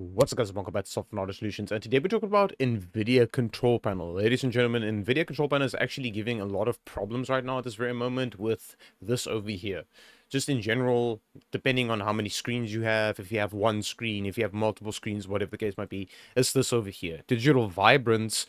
What's up guys, welcome back to Software and Hardware Solutions and today we're talking about NVIDIA control panel. Ladies and gentlemen, NVIDIA control panel is actually giving a lot of problems right now at this very moment with this over here. Just in general, depending on how many screens you have, if you have one screen, if you have multiple screens, whatever the case might be, it's this over here. Digital vibrance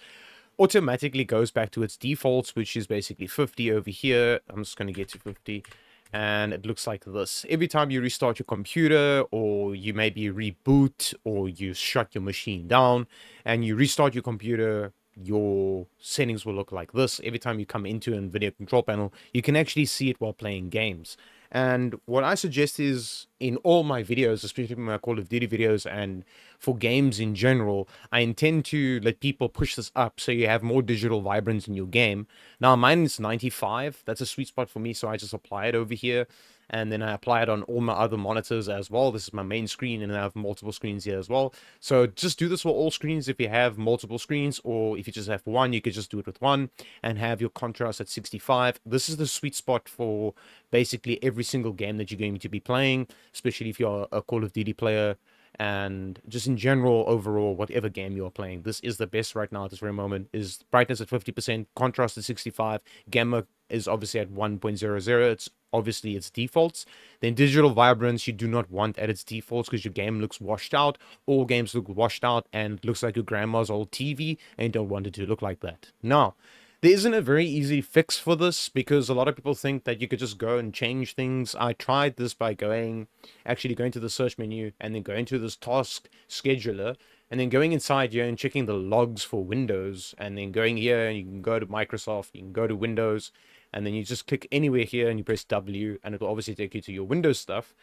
automatically goes back to its defaults, which is basically 50 over here. I'm just going to get to 50 and it looks like this. Every time you restart your computer or you maybe reboot or you shut your machine down and you restart your computer, your settings will look like this. Every time you come into NVIDIA control panel, you can actually see it while playing games. And what I suggest is in all my videos, especially my Call of Duty videos and for games in general, I intend to let people push this up so you have more digital vibrance in your game. Now mine is 95. That's a sweet spot for me, so I just apply it over here and then I apply it on all my other monitors as well. This is my main screen and I have multiple screens here as well. So just do this for all screens if you have multiple screens or if you just have one, you could just do it with one and have your contrast at 65. This is the sweet spot for basically every single game that you're going to be playing, especially if you're a Call of Duty player and just in general overall whatever game you're playing this is the best right now at this very moment is brightness at 50% contrast at 65 gamma is obviously at 1.00 it's obviously its defaults. Then digital vibrance you do not want at its defaults because your game looks washed out. All games look washed out and looks like your grandma's old tv and you don't want it to look like that. Now there isn't a very easy fix for this because a lot of people think that you could just go and change things. I tried this by going, actually going to the search menu and then going to this task scheduler and then going inside here and checking the logs for Windows and then going here and you can go to Microsoft, you can go to Windows and then you just click anywhere here and you press W and it will obviously take you to your Windows stuff.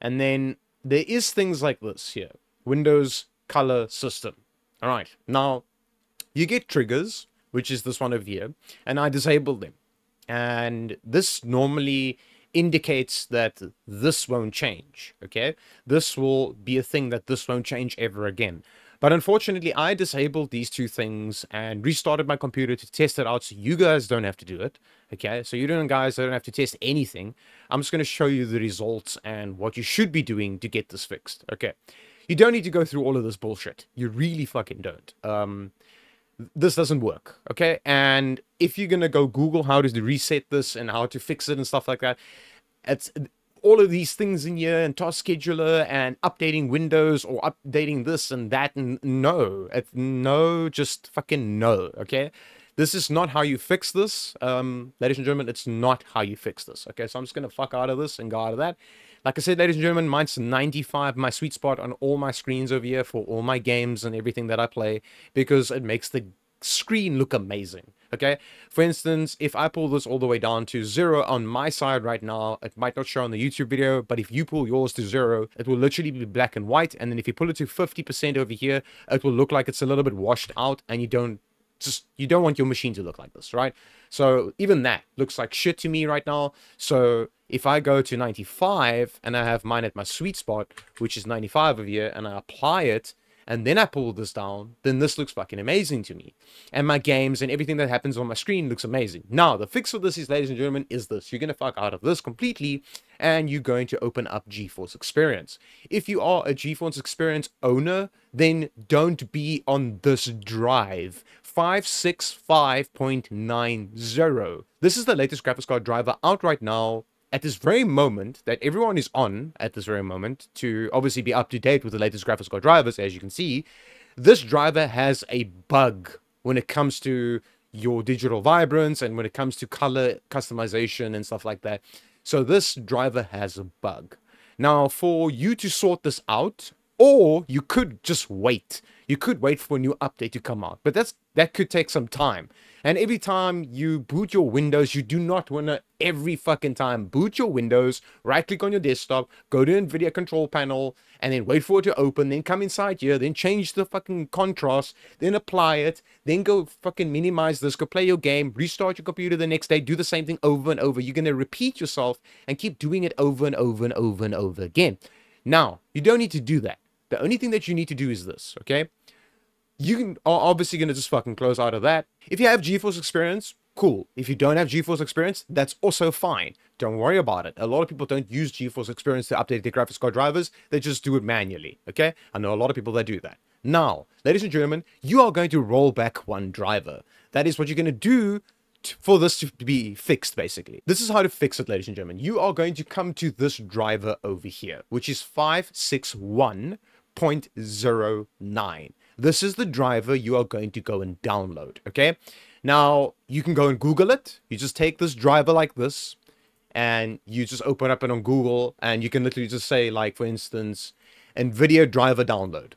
And then there is things like this here, Windows color system. All right, now you get triggers which is this one over here, and I disable them. And this normally indicates that this won't change, okay? This will be a thing that this won't change ever again. But unfortunately, I disabled these two things and restarted my computer to test it out so you guys don't have to do it, okay? So you don't guys don't have to test anything. I'm just going to show you the results and what you should be doing to get this fixed, okay? You don't need to go through all of this bullshit. You really fucking don't. Um, this doesn't work okay and if you're gonna go google how to reset this and how to fix it and stuff like that it's all of these things in here and task scheduler and updating windows or updating this and that and no. It's no just fucking no okay? This is not how you fix this. Um ladies and gentlemen it's not how you fix this okay? So i'm just gonna fuck out of this and go out of that. Like I said, ladies and gentlemen, mine's 95, my sweet spot on all my screens over here for all my games and everything that I play, because it makes the screen look amazing. Okay, for instance, if I pull this all the way down to zero on my side right now, it might not show on the YouTube video, but if you pull yours to zero, it will literally be black and white. And then if you pull it to 50% over here, it will look like it's a little bit washed out and you don't just you don't want your machine to look like this right? So even that looks like shit to me right now. So if i go to 95 and i have mine at my sweet spot which is 95 over here and i apply it and then I pull this down, then this looks fucking amazing to me. And my games and everything that happens on my screen looks amazing. Now, the fix for this is, ladies and gentlemen, is this. You're going to fuck out of this completely, and you're going to open up GeForce Experience. If you are a GeForce Experience owner, then don't be on this drive. 565.90. This is the latest graphics card driver out right now at this very moment that everyone is on at this very moment to obviously be up to date with the latest graphics card drivers, as you can see, this driver has a bug when it comes to your digital vibrance and when it comes to color customization and stuff like that. So this driver has a bug. Now, for you to sort this out, or you could just wait. You could wait for a new update to come out, but that's that could take some time. And every time you boot your Windows, you do not want to every fucking time boot your Windows, right click on your desktop, go to NVIDIA control panel, and then wait for it to open, then come inside here, then change the fucking contrast, then apply it, then go fucking minimize this, go play your game, restart your computer the next day, do the same thing over and over. You're going to repeat yourself and keep doing it over and over and over and over again. Now, you don't need to do that. The only thing that you need to do is this, okay? You are obviously going to just fucking close out of that. If you have GeForce Experience, cool. If you don't have GeForce Experience, that's also fine. Don't worry about it. A lot of people don't use GeForce Experience to update their graphics card drivers. They just do it manually, okay? I know a lot of people that do that. Now, ladies and gentlemen, you are going to roll back one driver. That is what you're going to do for this to be fixed, basically. This is how to fix it, ladies and gentlemen. You are going to come to this driver over here, which is 561.09. This is the driver you are going to go and download, okay? Now, you can go and Google it. You just take this driver like this, and you just open up it on Google, and you can literally just say, like, for instance, NVIDIA driver download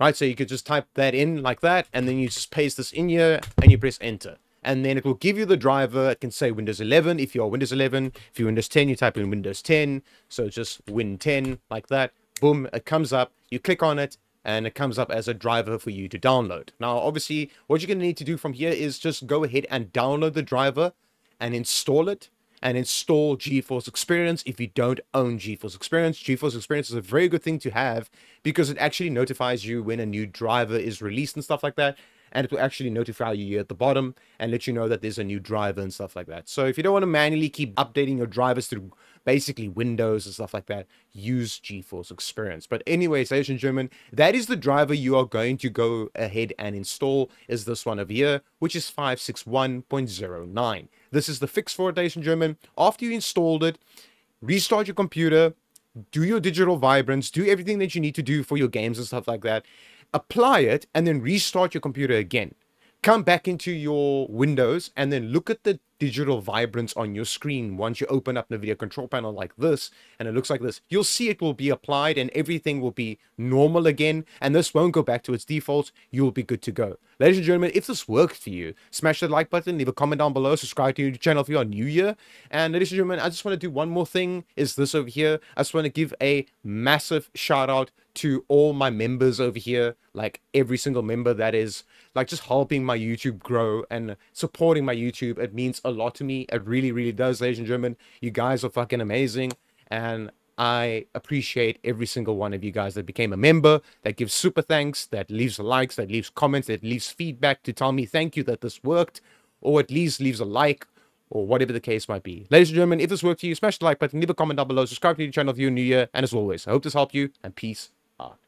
right? So you could just type that in like that, and then you just paste this in here, and you press enter. And then it will give you the driver. It can say Windows 11 if you're Windows 11. If you're Windows 10, you type in Windows 10. So just Win 10 like that. Boom, it comes up. You click on it, and it comes up as a driver for you to download. Now, obviously, what you're going to need to do from here is just go ahead and download the driver and install it and install GeForce Experience if you don't own GeForce Experience. GeForce Experience is a very good thing to have because it actually notifies you when a new driver is released and stuff like that. And it will actually notify you at the bottom and let you know that there's a new driver and stuff like that. So if you don't want to manually keep updating your drivers through basically Windows and stuff like that, use GeForce Experience. But anyways, ladies and gentlemen, that is the driver you are going to go ahead and install is this one over here, which is 561.09. This is the fix for it, ladies and gentlemen. After you installed it, restart your computer, do your digital vibrance, do everything that you need to do for your games and stuff like that, apply it, and then restart your computer again. Come back into your windows and then look at the digital vibrance on your screen. Once you open up the NVIDIA control panel like this and it looks like this you'll see it will be applied and everything will be normal again. And this won't go back to its default. You'll be good to go. Ladies and gentlemen if this worked for you smash that like button leave a comment down below subscribe to the channel if you're new here and ladies and gentlemen i just want to do one more thing is this over here. I just want to give a massive shout out to all my members over here, like every single member that is like just helping my YouTube grow and supporting my YouTube. It means a lot to me. It really, really does, ladies and gentlemen. You guys are fucking amazing. And I appreciate every single one of you guys that became a member, that gives super thanks, that leaves likes, that leaves comments, that leaves feedback to tell me thank you that this worked, or at least leaves a like, or whatever the case might be. Ladies and gentlemen, if this worked for you, smash the like button, leave a comment down below, subscribe to the channel if you're new here, and as always, I hope this helped you, and peace out.